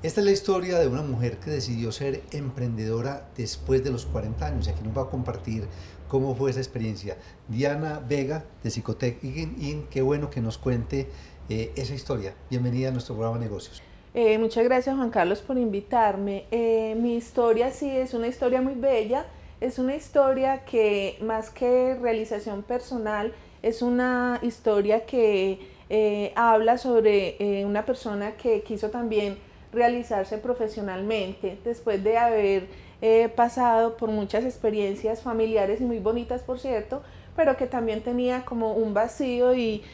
Esta es la historia de una mujer que decidió ser emprendedora después de los 40 años y aquí nos va a compartir cómo fue esa experiencia. Diana Vega de Psicotec In, qué bueno que nos cuente eh, esa historia. Bienvenida a nuestro programa Negocios. Eh, muchas gracias Juan Carlos por invitarme. Eh, mi historia sí es una historia muy bella, es una historia que más que realización personal, es una historia que habla sobre una persona que quiso también realizarse profesionalmente después de haber eh, pasado por muchas experiencias familiares y muy bonitas, por cierto, pero que también tenía como un vacío y,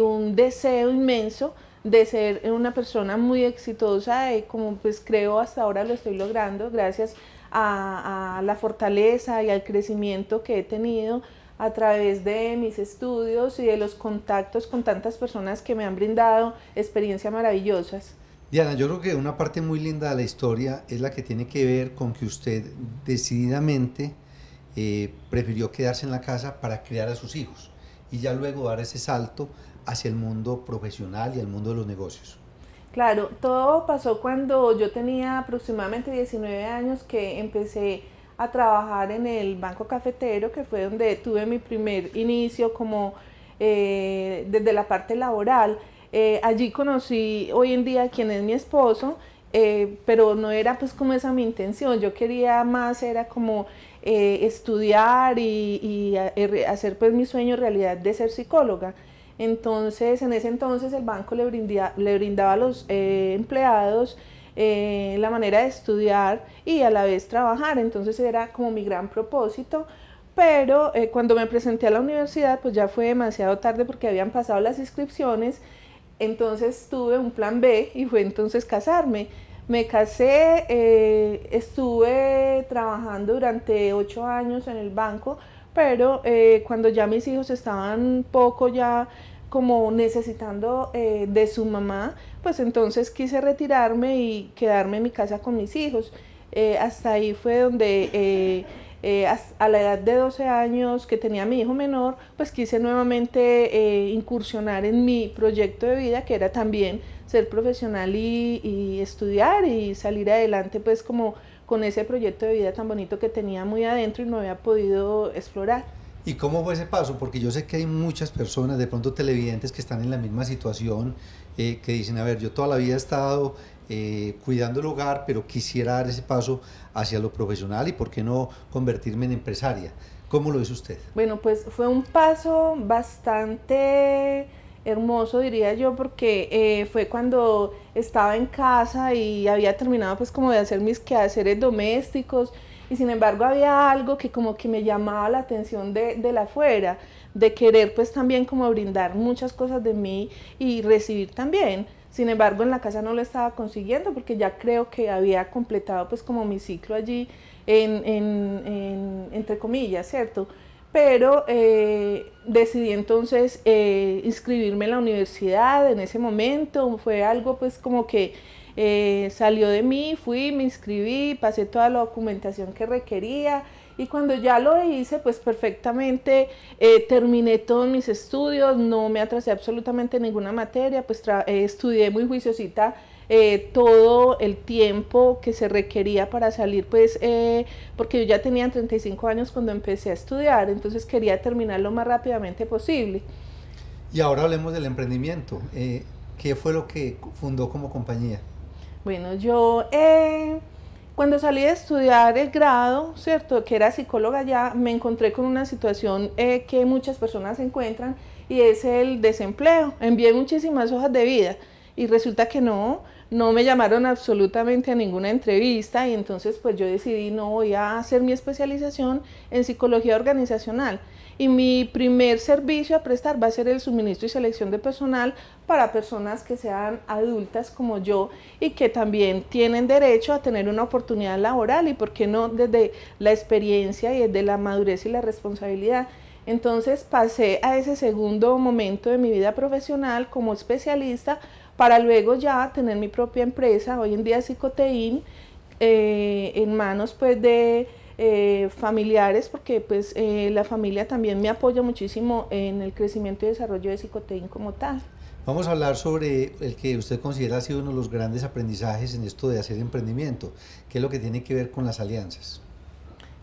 un deseo inmenso de ser una persona muy exitosa, y como pues creo hasta ahora lo estoy logrando, gracias a, a la fortaleza y al crecimiento que he tenido a través de mis estudios y de los contactos con tantas personas que me han brindado experiencias maravillosas. Diana, yo creo que una parte muy linda de la historia es la que tiene que ver con que usted decididamente eh, prefirió quedarse en la casa para criar a sus hijos y ya luego dar ese salto hacia el mundo profesional y el mundo de los negocios. Claro, todo pasó cuando yo tenía aproximadamente 19 años que empecé a trabajar en el banco cafetero, que fue donde tuve mi primer inicio como eh, desde la parte laboral. Eh, allí conocí hoy en día quien es mi esposo, eh, pero no era pues como esa mi intención, yo quería más, era como eh, estudiar y, hacer pues mi sueño realidad de ser psicóloga. Entonces, en ese entonces el banco le, le brindaba a los empleados la manera de estudiar y a la vez trabajar, entonces era como mi gran propósito. Pero cuando me presenté a la universidad pues ya fue demasiado tarde porque habían pasado las inscripciones entonces tuve un plan B y fue entonces casarme. Me casé, eh, estuve trabajando durante ocho años en el banco, pero eh, cuando ya mis hijos estaban poco ya como necesitando eh, de su mamá, pues entonces quise retirarme y quedarme en mi casa con mis hijos. hasta ahí fue donde eh, a, la edad de 12 años que tenía mi hijo menor, pues quise nuevamente eh, incursionar en mi proyecto de vida, que era también ser profesional y, estudiar y salir adelante pues como con ese proyecto de vida tan bonito que tenía muy adentro y no había podido explorar. ¿Y cómo fue ese paso? Porque yo sé que hay muchas personas, de pronto televidentes, que están en la misma situación, eh, que dicen, a ver, yo toda la vida he estado eh, cuidando el hogar, pero quisiera dar ese paso hacia lo profesional y por qué no convertirme en empresaria. ¿Cómo lo hizo usted? Bueno, pues fue un paso bastante hermoso, diría yo, porque eh, fue cuando estaba en casa y había terminado pues como de hacer mis quehaceres domésticos y sin embargo había algo que como que me llamaba la atención de, de la afuera, de querer pues también como brindar muchas cosas de mí y recibir también. Sin embargo, en la casa no lo estaba consiguiendo porque ya creo que había completado pues como mi ciclo allí, en, entre comillas, ¿cierto? Pero eh, decidí entonces eh, inscribirme en la universidad en ese momento, fue algo pues como que eh, salió de mí, fui, me inscribí, pasé toda la documentación que requería, y cuando ya lo hice, pues perfectamente eh, terminé todos mis estudios, no me atrasé absolutamente ninguna materia, pues eh, estudié muy juiciosita eh, todo el tiempo que se requería para salir, pues porque yo ya tenía 35 años cuando empecé a estudiar, entonces quería terminar lo más rápidamente posible. Y ahora hablemos del emprendimiento. ¿Qué fue lo que fundó como compañía? Bueno, yo cuando salí de estudiar el grado, ¿cierto? Que era psicóloga ya, me encontré con una situación eh, que muchas personas se encuentran y es el desempleo. Envié muchísimas hojas de vida y resulta que no, no me llamaron absolutamente a ninguna entrevista y entonces pues yo decidí no voy a hacer mi especialización en psicología organizacional y mi primer servicio a prestar va a ser el suministro y selección de personal para personas que sean adultas como yo y que también tienen derecho a tener una oportunidad laboral y por qué no desde la experiencia y desde la madurez y la responsabilidad. Entonces pasé a ese segundo momento de mi vida profesional como especialista para luego ya tener mi propia empresa, hoy en día Psicotein, eh, en manos pues de eh, familiares, porque pues eh, la familia también me apoya muchísimo en el crecimiento y desarrollo de Psicotein como tal. Vamos a hablar sobre el que usted considera ha sido uno de los grandes aprendizajes en esto de hacer emprendimiento, que es lo que tiene que ver con las alianzas.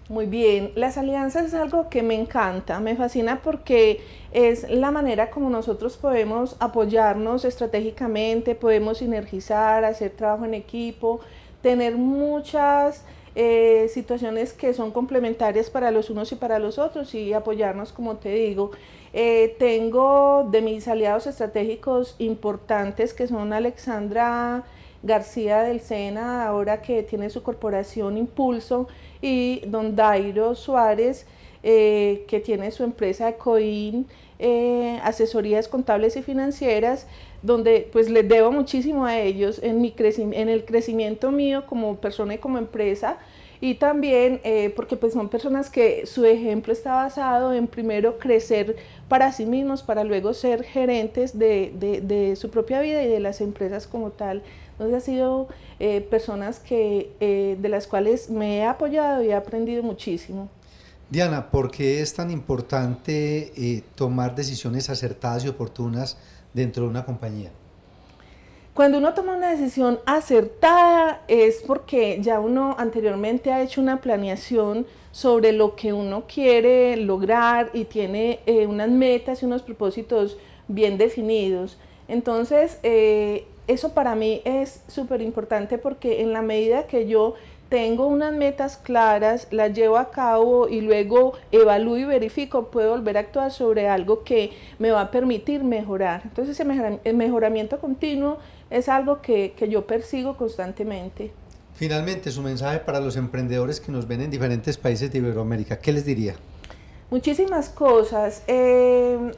Muy bien, las alianzas es algo que me encanta, me fascina porque es la manera como nosotros podemos apoyarnos estratégicamente, podemos sinergizar, hacer trabajo en equipo, tener muchas eh, situaciones que son complementarias para los unos y para los otros y apoyarnos, como te digo. Eh, tengo de mis aliados estratégicos importantes que son Alexandra García del Sena, ahora que tiene su corporación Impulso, y don Dairo Suárez, eh, que tiene su empresa Ecoin, eh, asesorías contables y financieras, donde pues les debo muchísimo a ellos en, mi en el crecimiento mío como persona y como empresa, y también eh, porque pues son personas que su ejemplo está basado en primero crecer para sí mismos, para luego ser gerentes de, de, su propia vida y de las empresas como tal. Entonces ha sido eh, personas que, eh, de las cuales me he apoyado y he aprendido muchísimo. Diana, ¿por qué es tan importante tomar decisiones acertadas y oportunas dentro de una compañía? Cuando uno toma una decisión acertada es porque ya uno anteriormente ha hecho una planeación sobre lo que uno quiere lograr y tiene eh, unas metas y unos propósitos bien definidos. Entonces, eh, eso para mí es súper importante porque en la medida que yo tengo unas metas claras, las llevo a cabo y luego evalúo y verifico, puedo volver a actuar sobre algo que me va a permitir mejorar. Entonces, el mejoramiento continuo es algo que, yo persigo constantemente. Finalmente, su mensaje para los emprendedores que nos ven en diferentes países de Iberoamérica, ¿qué les diría? Muchísimas cosas. Eh,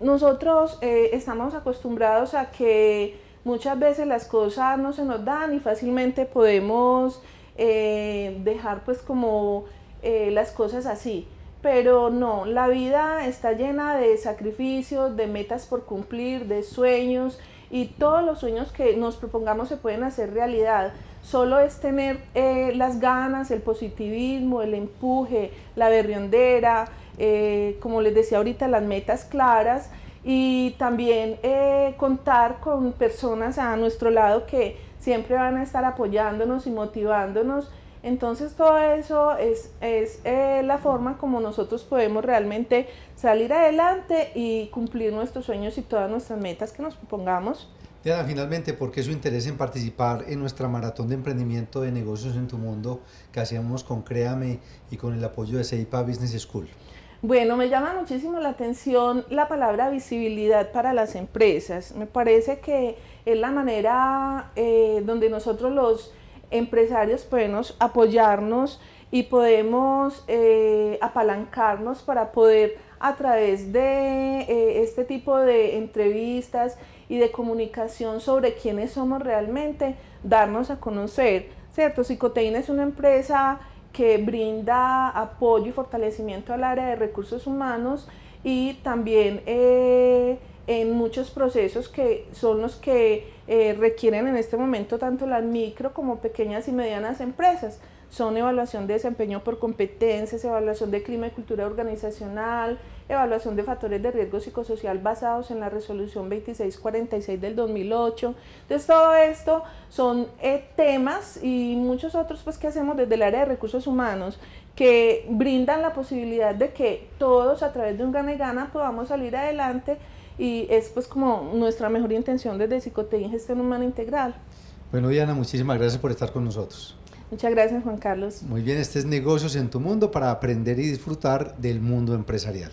nosotros eh, estamos acostumbrados a que muchas veces las cosas no se nos dan y fácilmente podemos eh, dejar pues como las cosas así. Pero no, la vida está llena de sacrificios, de metas por cumplir, de sueños y todos los sueños que nos propongamos se pueden hacer realidad. Solo es tener eh, las ganas, el positivismo, el empuje, la berriondera, eh, como les decía ahorita, las metas claras y también eh, contar con personas a nuestro lado que siempre van a estar apoyándonos y motivándonos. Entonces todo eso es, es la forma como nosotros podemos realmente salir adelante y cumplir nuestros sueños y todas nuestras metas que nos propongamos. Diana, finalmente, ¿por qué su interés en participar en nuestra maratón de emprendimiento de negocios en tu mundo que hacíamos con Créame y con el apoyo de CEIPA Business School? Bueno, me llama muchísimo la atención la palabra visibilidad para las empresas. Me parece que es la manera eh, donde nosotros los empresarios podemos apoyarnos y podemos eh, apalancarnos para poder a través de eh, este tipo de entrevistas y de comunicación sobre quiénes somos realmente, darnos a conocer, ¿cierto? Psicoteína es una empresa que brinda apoyo y fortalecimiento al área de recursos humanos y también eh, en muchos procesos que son los que eh, requieren en este momento tanto las micro como pequeñas y medianas empresas son evaluación de desempeño por competencias, evaluación de clima y cultura organizacional, evaluación de factores de riesgo psicosocial basados en la resolución 2646 del 2008. Entonces todo esto son eh, temas y muchos otros pues que hacemos desde el área de recursos humanos que brindan la posibilidad de que todos a través de un gana y gana podamos salir adelante y es pues como nuestra mejor intención desde Psicoteía y Gestión Humana Integral. Bueno Diana, muchísimas gracias por estar con nosotros. Muchas gracias, Juan Carlos. Muy bien, este es Negocios en tu Mundo para aprender y disfrutar del mundo empresarial.